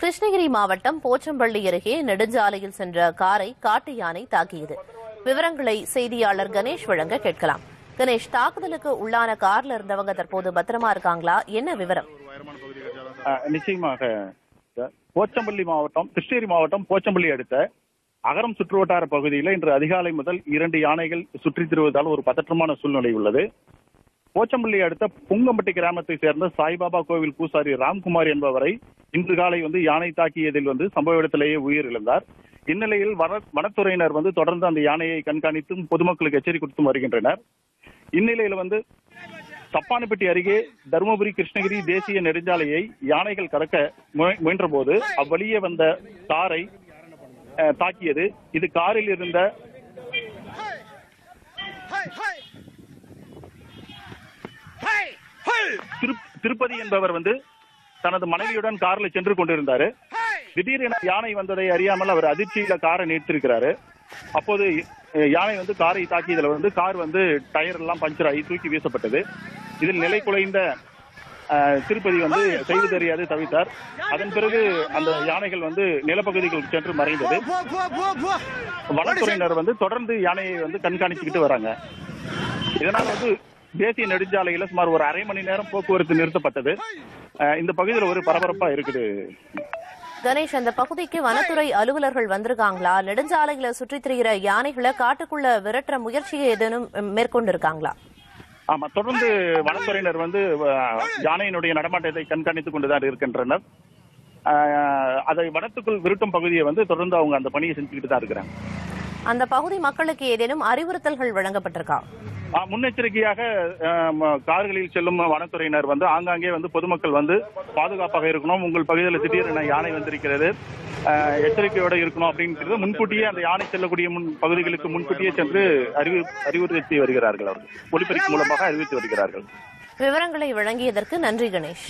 கிருஷ்ணகிரி மாவட்டம் போச்சம்பள்ளி அருகே நெடுஞ்சாலையில் சென்ற காரை காட்டு யானை தாக்கியது. விவரங்களை செய்தியாளர் கணேஷ் வழங்க கேட்கலாம். கணேஷ் தாக்குதலுக்கு உள்ளான கார்ல இருந்தவங்க தற்போது பத்திரமா இருக்காங்களா? என்ன விவரம்? நிச்சயமாக. போச்சம்பள்ளி மாவட்டம் கிருஷ்ணகிரி மாவட்டம் போச்சம்பள்ளி அடுத்த அகரம் சுற்றுவட்டார பகுதியில் இன்று அதிகாலை முதல் இரண்டு யானைகள் சுற்றித் திரிவதால் ஒரு பதற்றமான சூழ்நிலை உள்ளது. போச்சம்பள்ளி அடுத்த புங்கம்பட்டி கிராமத்தை சேர்ந்த சாய்பாபா கோவில் பூசாரி ராம்குமார் என்பவரை இன்று காலை வந்து யானை தாக்கியதில் வந்து சம்பவ இடத்திலேயே உயிரிழந்தார். இந்நிலையில் வன வனத்துறையினர் வந்து தொடர்ந்து அந்த யானையை கண்காணித்தும் பொதுமக்களுக்கு எச்சரிக்கை கொடுத்தும் வருகின்றனர். இந்நிலையில வந்து சப்பானப்பட்டி அருகே தருமபுரி கிருஷ்ணகிரி தேசிய நெடுஞ்சாலையை யானைகள் கடக்க முயன்ற முயன்றபோது அவ்வழியே வந்த காரை தாக்கியது. இது காரில் இருந்த திருப்பதி என்பவர் வந்து தனது மனைவியுடன் கார்ல சென்று கொண்டிருந்தாரு. திடீரென யானை வந்ததை அறியாமல் அவர் அதிர்ச்சியில காரை நிறுத்திருக்கிறாரு அப்போது யானை வந்து காரை தாக்கியதுல வந்து கார் வந்து டயர் எல்லாம் பஞ்சர் ஆகி தூக்கி வீசப்பட்டது. இதில் நிலை குலைந்த திருப்பதி வந்து செய்து தெரியாது தவித்தார். அதன் பிறகு அந்த யானைகள் வந்து நிலப்பகுதிகளுக்கு சென்று மறைந்தது. வனத்துறையினர் வந்து தொடர்ந்து யானையை வந்து கண்காணிச்சுக்கிட்டு வராங்க. இதனால வந்து தேசிய நெடுஞ்சாலையில சுமார் ஒரு அரை மணி நேரம் போக்குவரத்து நிறுத்தப்பட்டது. இந்த பகுதியில் ஒரு பரபரப்பா இருக்குது. கணேஷ் அந்த பகுதிக்கு வனத்துறை அலுவலர்கள் வந்திருக்காங்களா? நெடுஞ்சாலைகளை சுற்றித் திரிகிற யானைகளை காட்டுக்குள்ள விரட்டுற முயற்சியை ஏதேனும் மேற்கொண்டிருக்காங்களா? ஆமா தொடர்ந்து வனத்துறையினர் வந்து யானையினுடைய நடமாட்டத்தை கண்காணித்துக் கொண்டுதான் இருக்கின்றனர். அதை வனத்துக்குள் விருட்டும் பகுதியை வந்து தொடர்ந்து அவங்க அந்த பணியை செஞ்சுக்கிட்டு தான் இருக்கிறாங்க. அந்த பகுதி மக்களுக்கு ஏதேனும் அறிவுறுத்தல்கள் வழங்கப்பட்டிருக்கா? முன்னெச்சரிக்கையாக கார்களில் செல்லும் வனத்துறையினர் வந்து ஆங்காங்கே வந்து பொதுமக்கள் வந்து பாதுகாப்பாக இருக்கணும். உங்கள் பகுதியில் திடீரென யானை வந்திருக்கிறது. அஹ், எச்சரிக்கையோட இருக்கணும் அப்படிங்கிறது முன்கூட்டியே அந்த யானை செல்லக்கூடிய முன் பகுதிகளுக்கு முன்கூட்டியே சென்று அறிவு அறிவுறுத்தி வருகிறார்கள் அவர்கள். ஒலிபெருக்கி மூலமாக அறிவித்து வருகிறார்கள். விவரங்களை வழங்கியதற்கு நன்றி கணேஷ்.